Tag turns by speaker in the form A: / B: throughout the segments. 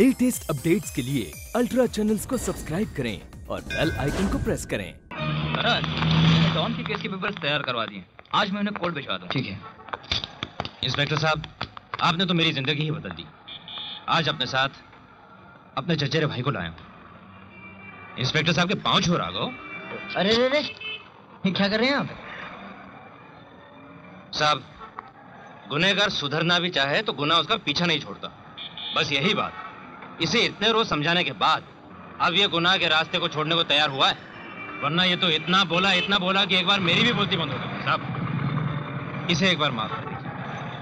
A: Latest updates के लिए ultra channels को सब्सक्राइब करें और बेल आइकन को प्रेस करें।
B: डॉन के केस के पेपर्स तैयार करवा दिए। आज मैं उन्हें कोर्ट भिजवा दूँ।
C: ठीक है। इंस्पेक्टर साहब आपने तो मेरी ज़िंदगी ही बदल दी। आज अपने साथ अपने चचेरे भाई को लाया इंस्पेक्टर साहब के पाँव छू रहा गो
B: अरे रे रे क्या कर रहे हैं आप?
C: साहब गुनहगार सुधरना भी चाहे तो गुनाह उसका पीछा नहीं छोड़ता। बस यही बात। इसे इतने रोज समझाने के बाद अब ये गुनाह के रास्ते को छोड़ने को तैयार हुआ है। वरना ये तो इतना बोला इतना बोला कि एक बार मेरी भी बोलती बंद हो गई। साहब इसे एक बार माफ़ कर दीजिए।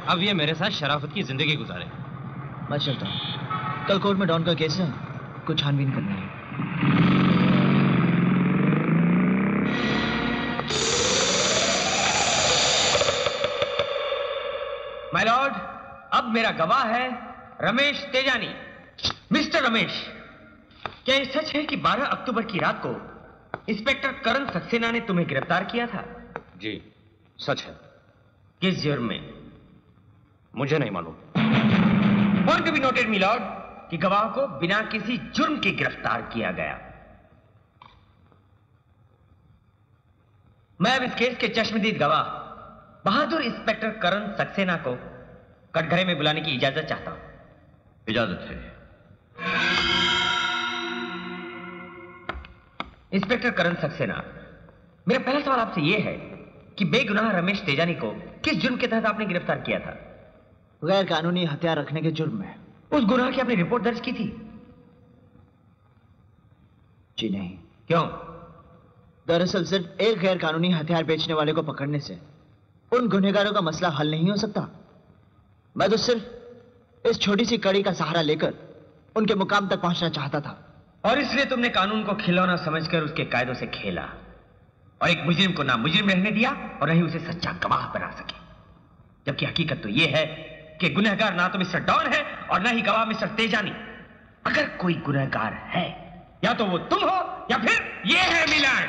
C: अब ये मेरे साथ शराफत की ज़िंदगी गुजारे।
B: मैं चलता हूँ। कल कोर्ट में डॉन का केस है। कुछ छानबीन करनी है।
D: माय लॉर्ड अब मेरा गवाह है रमेश तेजानी। मिस्टर रमेश क्या ये सच है कि 12 अक्टूबर की रात को इंस्पेक्टर करण सक्सेना ने तुम्हें गिरफ़्तार किया था?
C: जी सच है।
D: किस जुर्म में?
C: मुझे नहीं मालूम।
D: Point to be noted my lord कि गवाह को बिना किसी जुर्म के गिरफ़्तार किया गया। मैं अब इस केस के चश्मदीद गवाह बहादुर इंस्पेक्टर करण सक्सेना को कटघरे में बुलाने की इजाज़त चाहता हूँ।
C: इजाज़त है।
D: इंस्पेक्टर करण सक्सेना मेरा पहला सवाल आपसे यह है कि बेगुनाह रमेश तेजानी को किस जुर्म के तहत आपने गिरफ़्तार किया था?
B: गैर कानूनी हथियार रखने के जुर्म में
D: उस गुनाह की आपने रिपोर्ट दर्ज की थी?
B: जी नहीं।
D: क्यों?
B: दरअसल सिर्फ़ एक गैर कानूनी हथियार बेचने वाले को पकड़ने से उन गुनहगारों का मसला हल नहीं हो सकता। मैं तो सिर्फ़ इस छोटी सी कड़ी का सहारा लेकर उनके मुकाम तक पहुँचना चाहता था।
D: और इसलिए तुमने कानून को खिलौना समझकर उसके कायदों से खेला। और एक मुजरिम को ना मुजरिम रहने दिया और नहीं उसे सच्चा गवाह बना सके। जबकि हकीकत तो यह है कि गुनहगार ना तो मिस्टर डॉन है और ना ही गवाह मिस्टर तेजानी। अगर कोई गुनहगार है, या तो वो तुम हो, या फिर ये है मिलान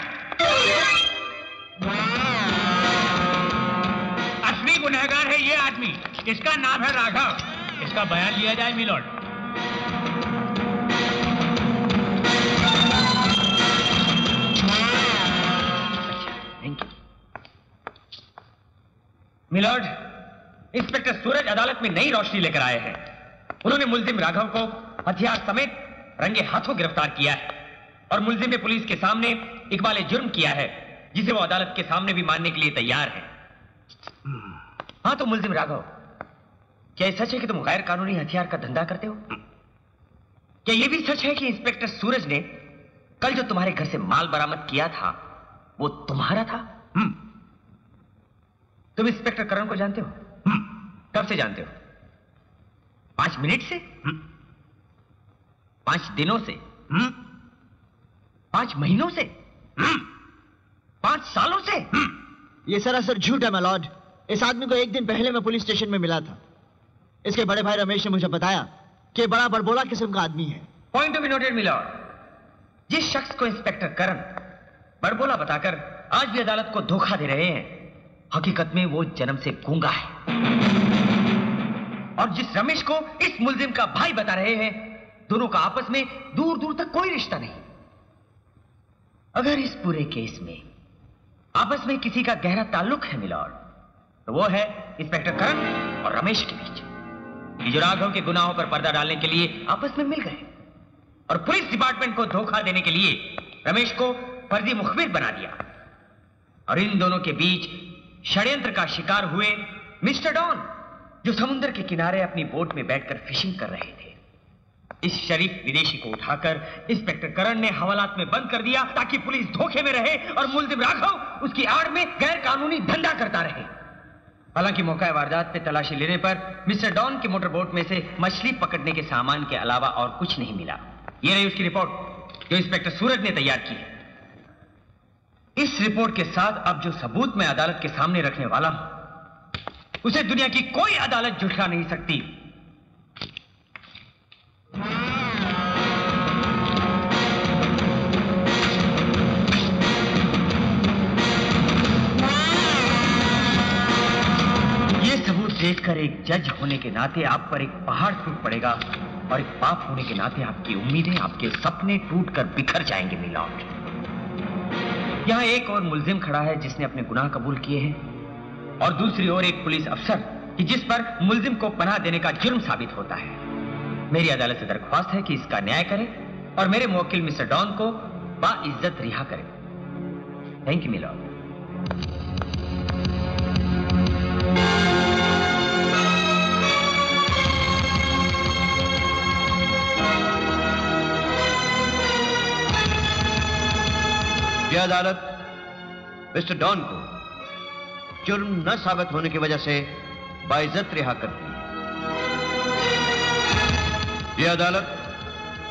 E: असली गुनहगार है ये आदमी। इसका नाम है राघव। इसका बयान लिया जाए मिलोड
D: मिलॉर्ड इंस्पेक्टर सूरज अदालत में नई रोशनी लेकर आए हैं उन्होंने मुलजिम राघव को हथियार समेत रंगे हाथों गिरफ़्तार किया है और मुलजिम ने पुलिस के सामने इकबाल जुर्म किया है जिसे वो अदालत के सामने भी मानने के लिए तैयार है हाँ तो मुलजिम राघव क्या सच है कि तुम गैर कानूनी हथियार का धंधा करते हो क्या यह भी सच है कि इंस्पेक्टर सूरज ने कल जो तुम्हारे घर से माल बरामद किया था वो तुम्हारा था तुम इंस्पेक्टर करण को जानते हो? कब से जानते हो? पाँच मिनट से? पाँच दिनों से? पाँच महीनों से? पाँच सालों से?
B: ये सरासर झूठ है लॉर्ड इस आदमी को एक दिन पहले मैं पुलिस स्टेशन में मिला था। इसके बड़े भाई रमेश ने मुझे बताया कि बड़ा बड़बोला किस्म का आदमी है।
D: पॉइंट ऑफ़ नोटेड मिलॉर्ड जिस शख्स को इंस्पेक्टर करण बड़बोला बताकर आज भी अदालत को धोखा दे रहे हैं हकीकत में वो जन्म से गूँगा है। और जिस रमेश को इस मुलजिम का भाई बता रहे हैं, दोनों का आपस में दूर दूर तक कोई रिश्ता नहीं। अगर इस पूरे केस में आपस में किसी का गहरा ताल्लुक है, मिलॉर्ड तो वो है इंस्पेक्टर करण और रमेश के बीच। ये जो राघव के गुनाहों पर पर्दा डालने के लिए आपस में मिल गए और पुलिस डिपार्टमेंट को धोखा देने के लिए रमेश को फर्जी मुखबिर बना दिया। और इन दोनों के बीच षड्यंत्र का शिकार हुए मिस्टर डॉन, जो समुद्र के किनारे अपनी बोट में बैठकर फिशिंग कर रहे थे। इस शरीफ विदेशी को उठाकर इंस्पेक्टर करण ने हवालात में बंद कर दिया ताकि पुलिस धोखे में रहे और मुलजिम राघव उसकी आड़ में गैर कानूनी धंधा करता रहे। हालाँकि मौका वारदात पे तलाशी लेने पर मिस्टर डॉन के मोटरबोट में से मछली पकड़ने के सामान के अलावा और कुछ नहीं मिला। ये रही उसकी रिपोर्ट, जो इंस्पेक्टर सूरज ने तैयार की है। इस रिपोर्ट के साथ अब जो सबूत मैं अदालत के सामने रखने वाला हूँ, उसे दुनिया की कोई अदालत झुठला नहीं सकती। देखकर एक जज होने के नाते आप पर एक पहाड़ टूट पड़ेगा और एक बाप होने के नाते आपकी उम्मीदें आपके सपने टूट कर बिखर जाएँगे, मिलॉर्ड। यहाँ एक और मुलजिम खड़ा है जिसने अपने गुनाह कबूल किए हैं। और दूसरी ओर एक पुलिस अफसर कि जिस पर मुलजिम को पनाह देने का जुर्म साबित होता है। मेरी अदालत से दरख्वास्त है कि इसका न्याय करें और मेरे मुवक्किल मिस्टर डॉन को बाइज्जत रिहा करें। थैंक यू मिलॉर्ड
F: यह अदालत मिस्टर डॉन को जुर्म न साबित होने की वजह से बाइज्जत रिहा करती है। यह अदालत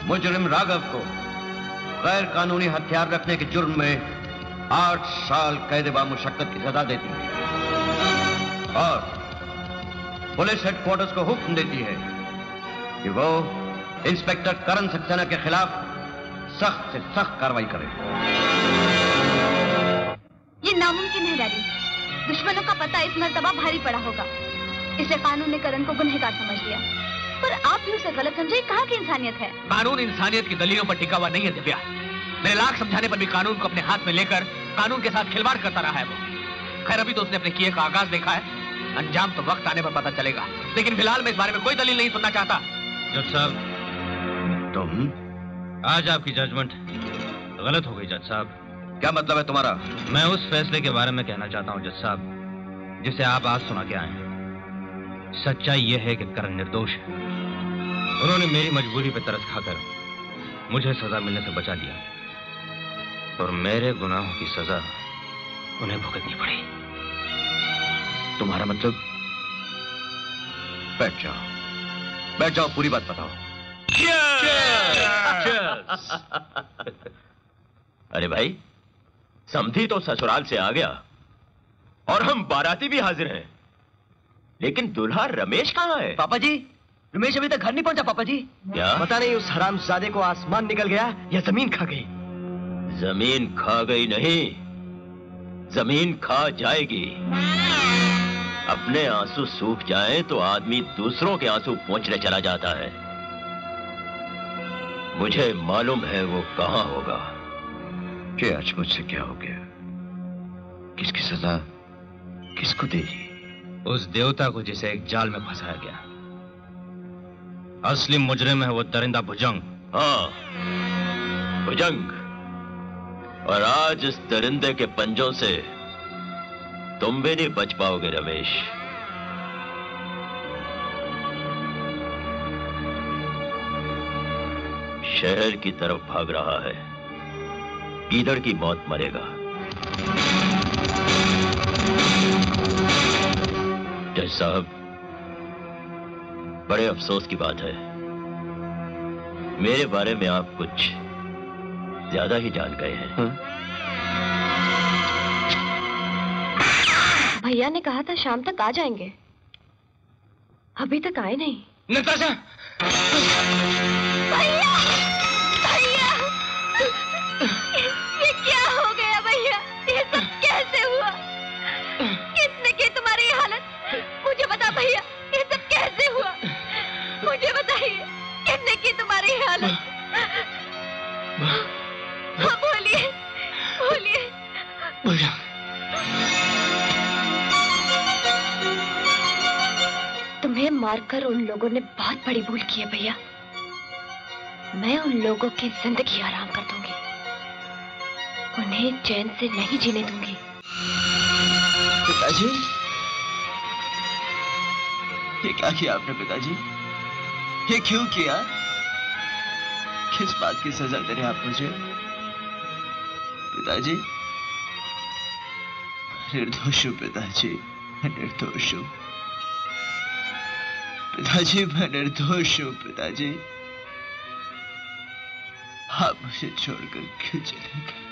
F: मुजरिम राघव को गैर कानूनी हथियार रखने के जुर्म में आठ साल कैद मुशक्कत की सजा देती है और पुलिस हेडक्वार्टर्स को हुक्म देती है कि वो इंस्पेक्टर करण सक्सेना के खिलाफ सख्त से सख्त कार्रवाई करे।
G: ये नामुमकिन है डैडी। दुश्मनों का पता इस मर्तबा भारी पड़ा होगा। इसे कानून ने करण को गुनहगार समझ लिया। पर आप भी उसे गलत समझे? कहाँ की इंसानियत है?
E: कानून इंसानियत की दलीलों पर टिका हुआ नहीं है दिव्या। मेरे लाख समझाने पर भी कानून को अपने हाथ में लेकर कानून के साथ खिलवाड़ करता रहा है वो। खैर अभी तो उसने अपने किए का आगाज़ देखा है। अंजाम तो वक्त आने पर पता चलेगा। लेकिन फ़िलहाल मैं इस बारे में कोई दलील नहीं सुनना चाहता।
H: जज साहब
F: तुम
H: आज आपकी जजमेंट गलत हो गई जज साहब।
F: क्या मतलब है तुम्हारा?
H: मैं उस फैसले के बारे में कहना चाहता हूँ जज साहब जिसे आप आज सुना के आए हैं। सच्चाई यह है कि करण निर्दोष है। उन्होंने मेरी मजबूरी पर तरस खाकर मुझे सजा मिलने से बचा लिया। और मेरे गुनाहों की सजा उन्हें भुगतनी पड़ी।
F: तुम्हारा मतलब? बैठ जाओ। बैठ जाओ पूरी बात बताओ।
C: अरे भाई समधी तो ससुराल से आ गया और हम बाराती भी हाजिर हैं। लेकिन दुल्हा रमेश कहाँ है?
I: पापा जी रमेश अभी तक घर नहीं पहुँचा पापा जी।
C: क्या?
I: पता नहीं उस हरामजादे को आसमान निकल गया या ज़मीन खा गई।
C: ज़मीन खा गई नहीं ज़मीन खा जाएगी। अपने आँसू सूख जाए तो आदमी दूसरों के आँसू पहुँचने चला जाता है। मुझे मालूम है वो कहाँ होगा।
F: कि आज मुझसे क्या हो गया। किसकी सजा किसको दी
H: उस देवता को जिसे एक जाल में फंसाया गया। असली मुजरिम है वो दरिंदा भुजंग।
C: हाँ भुजंग। और आज इस दरिंदे के पंजों से तुम भी नहीं बच पाओगे रमेश। शहर की तरफ़ भाग रहा है। गीदड़ की मौत मरेगा। जज साहब बड़े अफसोस की बात है। मेरे बारे में आप कुछ ज़्यादा ही जान गए हैं।
G: भैया ने कहा था शाम तक आ जाएँगे। अभी तक आए नहीं।
E: नताशा!
G: भैया भैया! ये हालत हाँ बोलिए बोलिए। तुम्हें मारकर उन लोगों ने बहुत बड़ी भूल की है भैया। मैं उन लोगों की ज़िंदगी आराम कर दूँगी। उन्हें चैन से नहीं जीने दूँगी।
I: पिताजी? ये क्या किया आपने पिताजी? ये क्यों किया? किस बात की सजा रहे आप मुझे। पिताजी। निर्दोष हूँ पिताजी मैं निर्दोष। हूँ पिताजी, मैं निर्दोष हूँ पिताजी। आप मुझे छोड़कर क्यों चले गए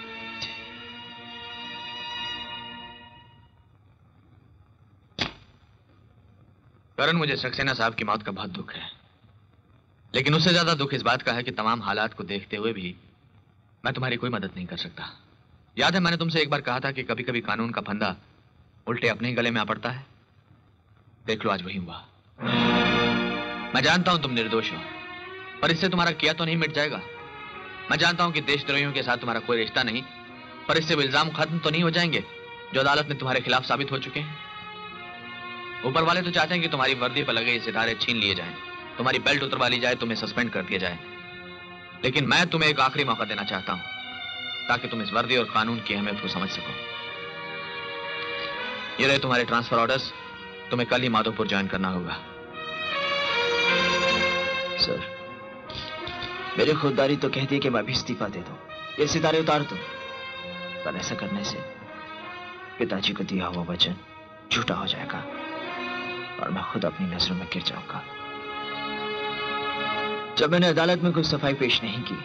E: करण, मुझे सक्सेना साहब की मौत का बहुत दुख है। लेकिन उससे ज़्यादा दुख इस बात का है कि तमाम हालात को देखते हुए भी मैं तुम्हारी कोई मदद नहीं कर सकता। याद है मैंने तुमसे एक बार कहा था कि कभी कभी कानून का फंदा उल्टे अपने ही गले में आ पड़ता है। देख लो आज वही हुआ। मैं जानता हूँ तुम निर्दोष हो पर इससे तुम्हारा किया तो नहीं मिट जाएगा। मैं जानता हूँ कि देशद्रोहियों के साथ तुम्हारा कोई रिश्ता नहीं पर इससे इल्ज़ाम खत्म तो नहीं हो जाएँगे जो अदालत में तुम्हारे खिलाफ साबित हो चुके हैं। ऊपर वाले तो चाहते हैं कि तुम्हारी वर्दी पर लगे इस सितारे छीन लिए जाएँ, तुम्हारी बेल्ट उतरवा ली जाए, तुम्हें सस्पेंड कर दिया जाए। लेकिन मैं तुम्हें एक आखिरी मौका देना चाहता हूँ, ताकि तुम इस वर्दी और कानून की अहमियत को समझ सको। ये रहे तुम्हारे ट्रांसफ़र ऑर्डर्स तुम्हें कल ही माधोपुर ज्वाइन करना होगा।
B: सर मेरी खुददारी तो कहती है कि मैं भी इस्तीफा दे दूँ। ये सितारे उतार दूँ। पर ऐसा करने से पिताजी को दिया हुआ वचन झूठा हो जाएगा, और मैं खुद अपनी नज़रों में गिर जाऊँगा। जब मैंने अदालत में कोई सफ़ाई पेश नहीं की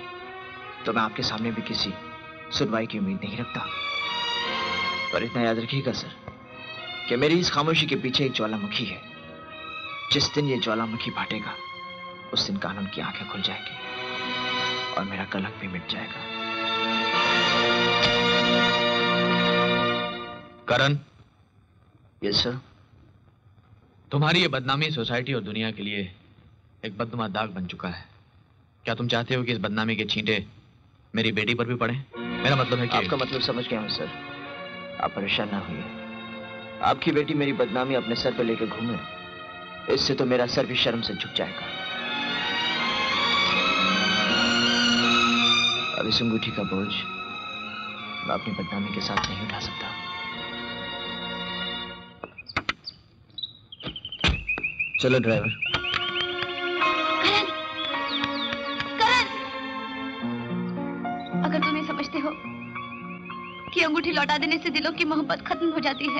B: तो मैं आपके सामने भी किसी सुनवाई की उम्मीद नहीं रखता। पर इतना याद रखिएगा सर कि मेरी इस खामोशी के पीछे एक ज्वालामुखी है। जिस दिन ये ज्वालामुखी फाटेगा उस दिन कानून की आँखें खुल जाएँगी और मेरा कलंक भी मिट जाएगा।
E: करण?
B: यस सर
E: तुम्हारी ये बदनामी सोसाइटी और दुनिया के लिए एक बदनुमा दाग बन चुका है। क्या तुम चाहते हो कि इस बदनामी के छींटे मेरी बेटी पर भी पड़े? मेरा मतलब है कि
B: आपका मतलब समझ गया हूँ, सर। आप परेशान ना होइए। आपकी बेटी मेरी बदनामी अपने सर पर लेकर घूमे। इससे तो मेरा सर भी शर्म से झुक जाएगा। अब इस अंगूठी का बोझ मैं अपनी बदनामी के साथ नहीं उठा सकता। चलो, ड्राइवर।
G: कि अंगूठी लौटा देने से दिलों की मोहब्बत खत्म हो जाती है।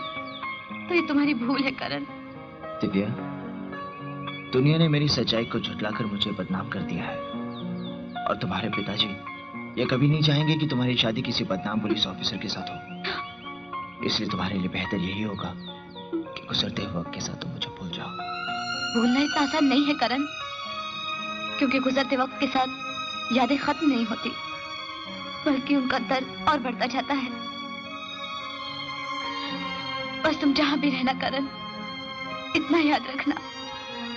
G: तो ये तुम्हारी भूल है करण।
B: दिव्या दुनिया ने मेरी सच्चाई को झुटलाकर मुझे बदनाम कर दिया है। और तुम्हारे पिताजी ये कभी नहीं चाहेंगे कि तुम्हारी शादी किसी बदनाम पुलिस ऑफिसर के साथ हो। इसलिए तुम्हारे लिए बेहतर यही होगा कि गुजरते वक्त के साथ तुम मुझे भूल जाओ।
G: भूलना इतना आसान नहीं है करण क्योंकि गुजरते वक्त के साथ यादें खत्म नहीं होती बल्कि उनका दर्द और बढ़ता जाता है। बस तुम जहाँ भी रहना करण, इतना याद रखना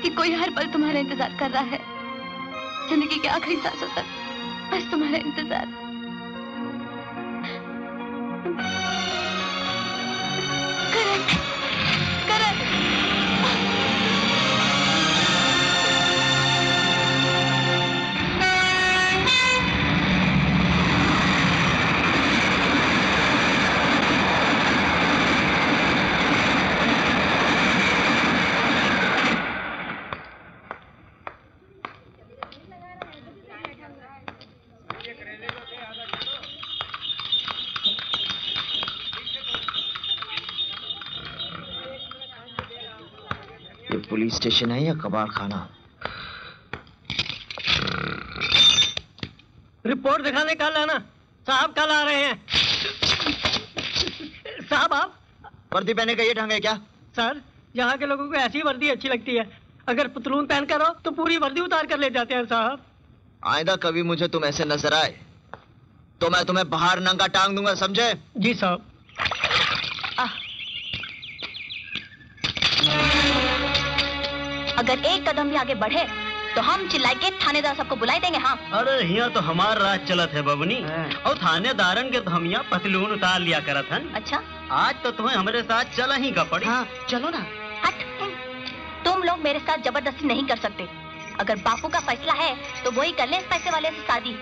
G: कि कोई हर पल तुम्हारा इंतज़ार कर रहा है। ज़िंदगी के आखिरी सांसों तक बस तुम्हारा इंतज़ार।
B: स्टेशन है या कबाड़ खाना?
J: रिपोर्ट दिखाने कल आना साहब कल आ रहे हैं। साहब आप?
B: वर्दी पहने का ये ढंग है क्या?
J: सर यहाँ के लोगों को ऐसी वर्दी अच्छी लगती है। अगर पतलून पहन कर हो तो पूरी वर्दी उतार कर ले जाते हैं साहब।
B: आइंदा कभी मुझे तुम ऐसे नज़र आए तो मैं तुम्हें बाहर नंगा टांग दूँगा समझे?
J: जी साहब।
G: अगर एक कदम भी आगे बढ़े तो हम चिल्लाई के थानेदार सबको बुलाई देंगे हाँ।
K: अरे यहाँ तो हमार राज चलत है बबनी। और थानेदारन के तो हम यहाँ पतलून उतार लिया करत हन।
G: अच्छा।
K: आज तो तुम्हें हमारे साथ चला ही का पड़ी।
B: हाँ चलो ना।
G: हट। तुम लोग मेरे साथ ज़बरदस्ती नहीं कर सकते। अगर बापू का फैसला है तो वही कर ले पैसे वाले से शादी।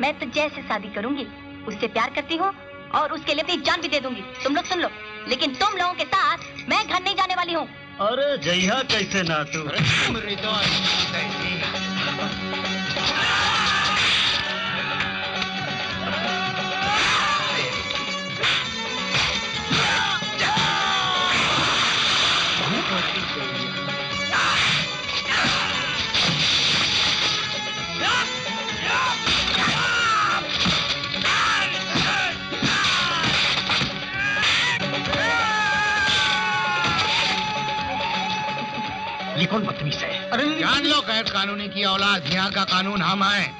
G: मैं तो जैसे शादी करूँगी उससे प्यार करती हूँ और उसके लिए अपनी जान भी दे दूँगी। तुम लोग सुन लो। लेकिन तुम लोगों के साथ मैं घर नहीं जाने वाली हूँ।
K: अरे जइहा कैसे ना तू
D: ये
L: गैर कानूनी की औलाद। यहाँ का कानून हम है।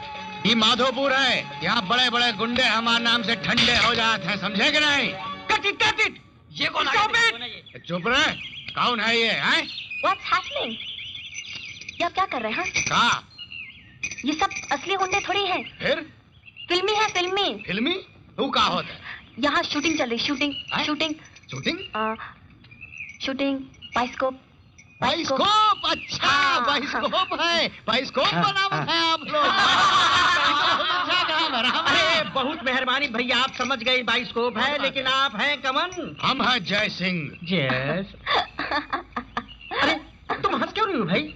L: ये माधोपुर है। यहाँ बड़े बड़े गुंडे हमारे नाम से ठंडे हो जाते हैं समझे कि नहीं?
J: Cut it cut it.
K: ये कौन
J: it!
L: चुप रहे। कौन है ये है?
G: What's happening? ये आप क्या कर रहे हैं?
L: का?
G: ये सब असली गुंडे थोड़ी हैं।
L: फिर?
G: फिल्मी है फिल्मी।
L: फिल्मी? तू का होता है?
G: यहाँ शूटिंग चल रही शूटिंग शूटिंग।
L: शूटिंग?
G: आ, शूटिंग बाइस्कोप।
L: बाइस्कोप। अच्छा बाइस्कोप है। बाइस्कोप बना है आप लोग। बहुत अच्छा काम है
J: अरे बहुत मेहरबानी भैया आप समझ गए बाइस्कोप है लेकिन आप हैं कमन।
L: हम हैं जय सिंह।
J: यस अरे तुम हंस क्यों रही हो भाई?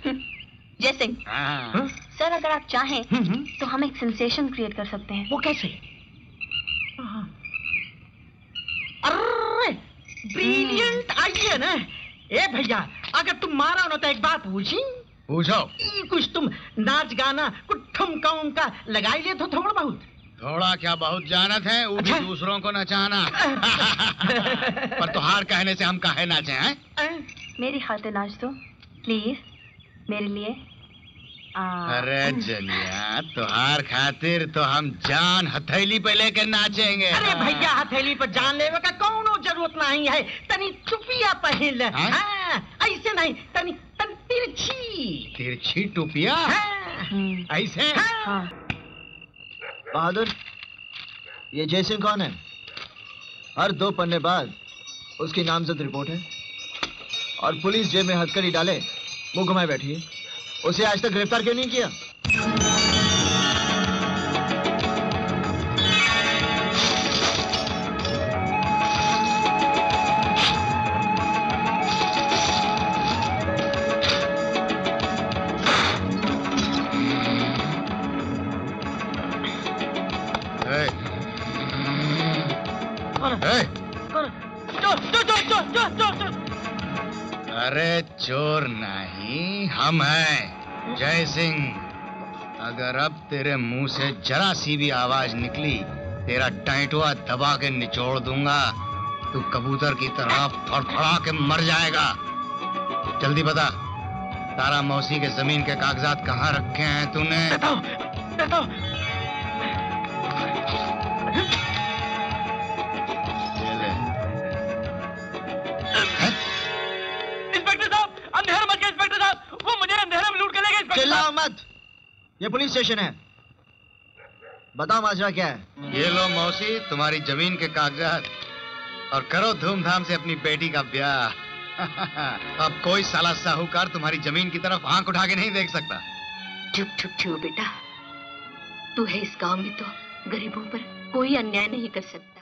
G: जय सिंह।
L: हाँ।
G: सर अगर आप चाहें तो हम एक सेंसेशन क्रिएट कर सकते हैं।
J: वो कैसे? अरे ब्रिलियंट आइडिया ना। ए भैया अगर तुम मारा हो तो एक बात पूछी।
L: पूछो
J: कुछ तुम नाच गाना कुछ ठुमका उमका लगाई ले तो थोड़ा बहुत।
L: थोड़ा क्या बहुत जानत है वो भी दूसरों को नचाना। पर तुहार कहने से हम काहे नाचे हैं?
G: मेरी खातिर नाच दो प्लीज़ मेरे लिए।
L: अरे जलिया तुहार खातिर तो हम जान हथेली पे लेकर नाचेंगे।
J: अरे भैया हथेली पर जान लेवे का कौनो ज़रूरत नहीं है। तनी टुपिया पहन ले।
L: हाँ?
J: हाँ, ऐसे नहीं तनी तनी तिरछी।
L: तिरछी टोपिया? ऐसे?
B: बहादुर ये जयसिंह कौन है? हर दो पन्ने बाद उसकी नामजद रिपोर्ट है। और पुलिस जेब में हथकड़ी डाले मुँह घुमाए बैठी है उसे आज तक गिरफ़्तार क्यों नहीं किया।
L: अरे चोर नहीं हम हैं। जय सिंह, अगर अब तेरे मुँह से जरा सी भी आवाज़ निकली, तेरा टैटुआ दबा के निचोड़ दूँगा, तू कबूतर की तरह फड़फड़ा के मर जाएगा। जल्दी बता, तारा मौसी के ज़मीन के कागजात कहाँ रखे हैं तूने?
B: ये पुलिस स्टेशन है। बताओ माजरा क्या है?
L: ये लो मौसी तुम्हारी ज़मीन के कागजात और करो धूमधाम से अपनी बेटी का ब्याह। अब कोई साला साहूकार तुम्हारी ज़मीन की तरफ़ आँख उठा के नहीं देख सकता।
M: चुप चुप छो बेटा। तू है इस गाँव में तो गरीबों पर कोई अन्याय नहीं कर सकता।